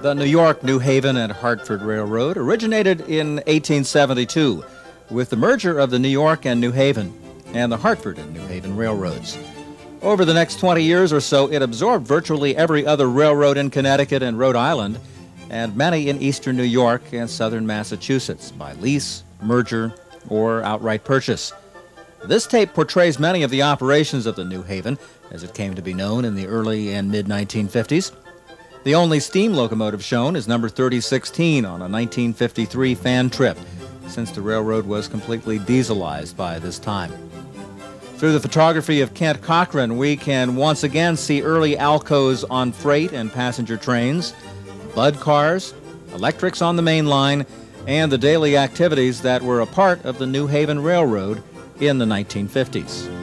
The New York, New Haven, and Hartford Railroad originated in 1872 with the merger of the New York and New Haven and the Hartford and New Haven Railroads. Over the next 20 years or so, it absorbed virtually every other railroad in Connecticut and Rhode Island and many in eastern New York and southern Massachusetts by lease, merger, or outright purchase. This tape portrays many of the operations of the New Haven, as it came to be known in the early and mid 1950s. The only steam locomotive shown is number 3016 on a 1953 fan trip, since the railroad was completely dieselized by this time. Through the photography of Kent Cochrane, we can once again see early Alcos on freight and passenger trains, Budd cars, electrics on the main line, and the daily activities that were a part of the New Haven Railroad in the 1950s.